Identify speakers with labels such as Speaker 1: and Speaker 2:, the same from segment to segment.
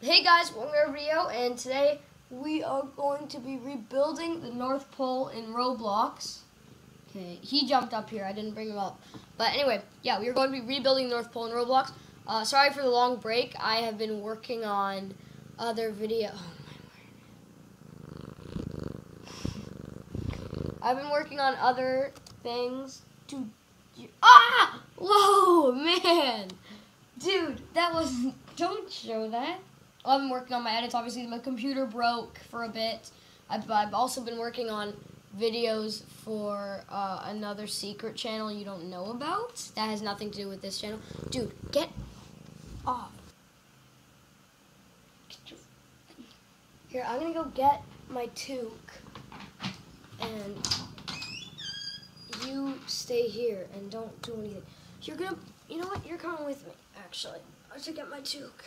Speaker 1: Hey guys, welcome to video, and today we are going to be rebuilding the North Pole in Roblox. Okay, he jumped up here, I didn't bring him up. But anyway, yeah, we are going to be rebuilding the North Pole in Roblox. Uh, sorry for the long break, I have been working on other video. Oh I've been working on other things to. Ah! Whoa, man! Dude, that was. Don't show that. I've been working on my edits. Obviously, my computer broke for a bit. I've, I've also been working on videos for uh, another secret channel you don't know about. That has nothing to do with this channel. Dude, get off. Here, I'm gonna go get my toque. And you stay here and don't do anything. You're gonna, you know what? You're coming with me, actually. I should get my toque.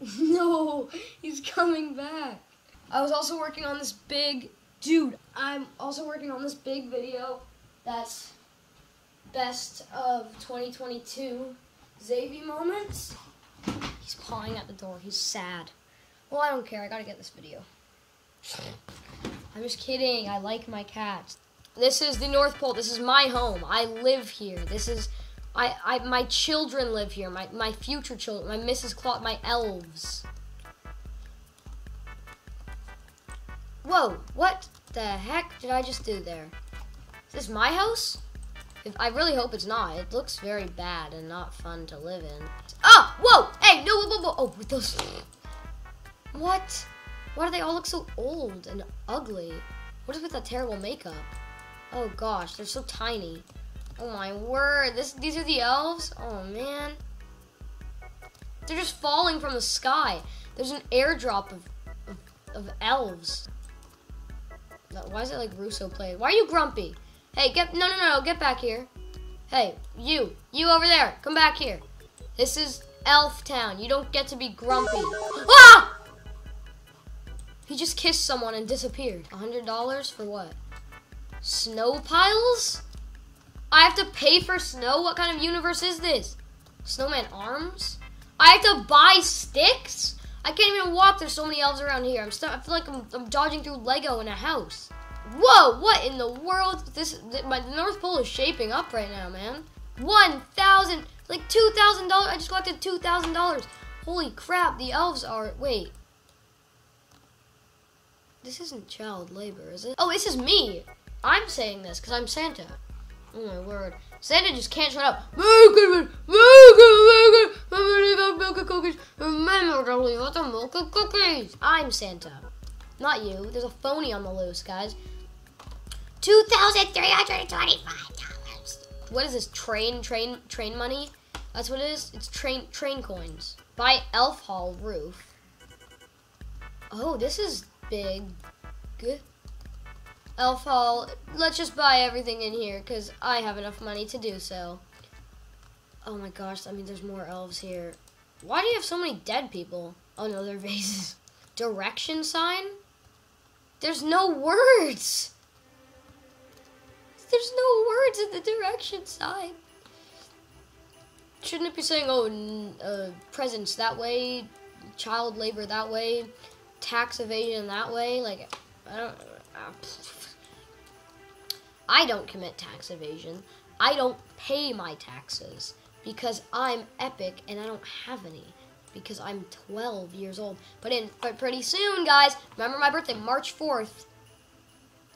Speaker 1: no, he's coming back. I was also working on this big, dude, I'm also working on this big video that's best of 2022 Xavier moments. He's pawing at the door. He's sad. Well, I don't care. I gotta get this video. I'm just kidding. I like my cats. This is the North Pole. This is my home. I live here. This is I, I, my children live here. My, my future children. My Mrs. Claus. My elves. Whoa! What the heck did I just do there? Is this my house? If, I really hope it's not. It looks very bad and not fun to live in. Oh! Whoa! Hey! No! Whoa! Whoa! whoa. Oh! Those. What? Why do they all look so old and ugly? What is with that terrible makeup? Oh gosh, they're so tiny. Oh my word, this these are the elves? Oh man. They're just falling from the sky. There's an airdrop of, of, of elves. Why is it like Russo played? Why are you grumpy? Hey, get no no no, get back here. Hey, you, you over there, come back here. This is Elf Town. You don't get to be grumpy. Ah! He just kissed someone and disappeared. A hundred dollars for what? Snow piles? I have to pay for snow? What kind of universe is this? Snowman arms? I have to buy sticks? I can't even walk. There's so many elves around here. I'm I feel like I'm, I'm dodging through Lego in a house. Whoa! What in the world? This my North Pole is shaping up right now, man. One thousand, like two thousand dollars. I just collected two thousand dollars. Holy crap! The elves are. Wait. This isn't child labor, is it? Oh, this is me. I'm saying this because I'm Santa. Oh my word. Santa just can't shut up. Remember to leave with the milk cookies. I'm Santa. Not you. There's a phony on the loose, guys. $2,325. What is this? Train, train, train money? That's what it is? It's train, train coins. Buy Elf Hall roof. Oh, this is big. Good. Elf Hall, let's just buy everything in here because I have enough money to do so. Oh my gosh, I mean, there's more elves here. Why do you have so many dead people? Oh no, they're vases. Direction sign? There's no words. There's no words in the direction sign. Shouldn't it be saying, oh, uh, presents that way, child labor that way, tax evasion that way? Like, I don't. Uh, I don't commit tax evasion. I don't pay my taxes because I'm epic and I don't have any because I'm 12 years old. But in but pretty soon, guys, remember my birthday, March 4th.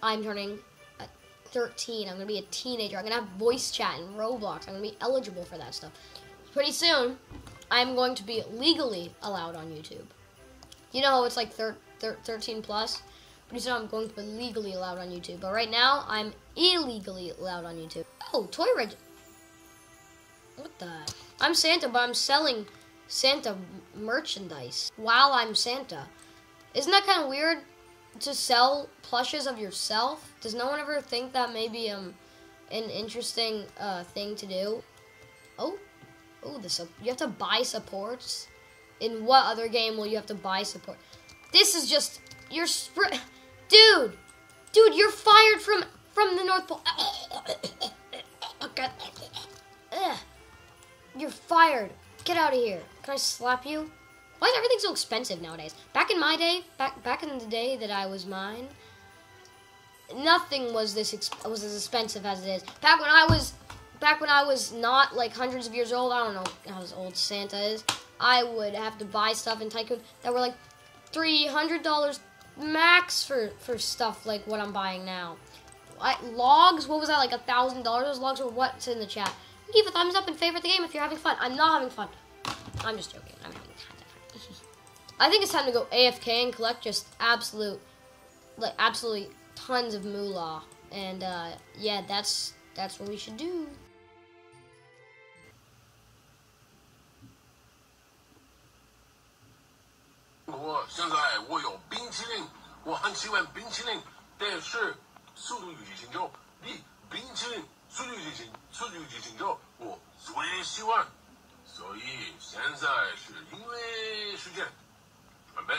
Speaker 1: I'm turning uh, 13. I'm gonna be a teenager. I'm gonna have voice chat and Roblox. I'm gonna be eligible for that stuff. Pretty soon, I'm going to be legally allowed on YouTube. You know, it's like thir thir 13 plus. Pretty soon, I'm going to be legally allowed on YouTube. But right now, I'm illegally allowed on YouTube. Oh, toy reg. What the? I'm Santa, but I'm selling Santa merchandise while I'm Santa. Isn't that kind of weird? to sell plushes of yourself? Does no one ever think that maybe um an interesting uh, thing to do? Oh, oh, this you have to buy supports. In what other game will you have to buy support? This is just you're spr- dude, dude, you're fired from from the North Pole. You're fired. Get out of here. Can I slap you? Why is everything so expensive nowadays? Back in my day, back back in the day that I was mine, nothing was this was as expensive as it is. Back when I was back when I was not like hundreds of years old, I don't know how old Santa is. I would have to buy stuff in Tycoon that were like three hundred dollars max for for stuff like what I'm buying now. I, logs, what was that like a thousand dollars? Those logs were what's in the chat. Give a thumbs up and favorite the game if you're having fun. I'm not having fun. I'm just joking. I'm having fun. I think it's time to go AFK and collect just absolute, like absolutely tons of moolah. And uh, yeah, that's that's what we should do.
Speaker 2: 我现在我有冰淇淋，我很喜欢冰淇淋，但是速度与激情中，比冰淇淋速度与激情速度与激情中我最喜欢，所以现在是因为时间，准备，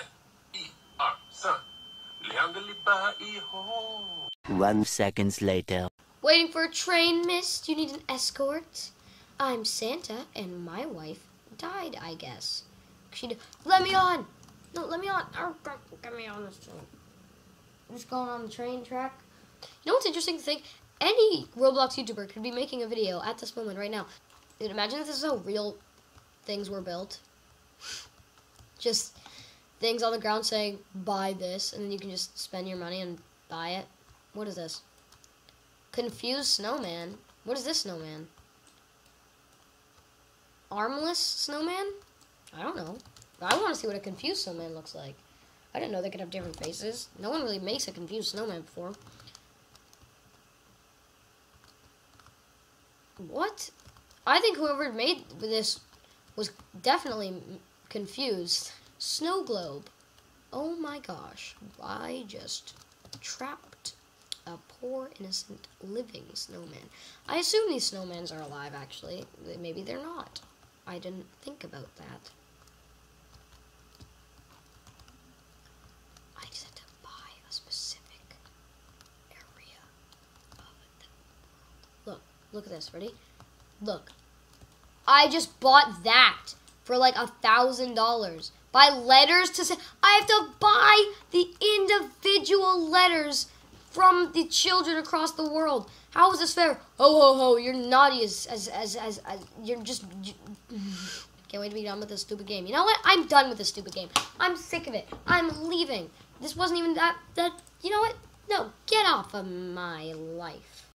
Speaker 2: 一二三，两个礼拜以后。
Speaker 3: One seconds later.
Speaker 1: Waiting for a train, miss? You need an escort? I'm Santa, and my wife died, I guess. She d- let me on. No, let me on. Oh, get, me on this train. Just going on the train track. You know what's interesting to think? Any Roblox YouTuber could be making a video at this moment right now. Dude, imagine if this is how real things were built. Just things on the ground saying, buy this, and then you can just spend your money and buy it. What is this? Confused snowman. What is this snowman? Armless snowman? I don't know. I want to see what a confused snowman looks like. I didn't know they could have different faces. No one really makes a confused snowman before. What? I think whoever made this was definitely confused. Snow globe. Oh my gosh. I just trapped a poor innocent living snowman. I assume these snowmans are alive actually. Maybe they're not. I didn't think about that. I just had to buy a specific area of the world. Look, look at this. Ready? Look. I just bought that for like a thousand dollars. Buy letters to say I have to buy the individual letters from the children across the world. How is this fair? Ho ho ho! You're naughty as as as as, as you're just. You, can't wait to be done with this stupid game. You know what? I'm done with this stupid game. I'm sick of it. I'm leaving. This wasn't even that that. You know what? No, get off of my life.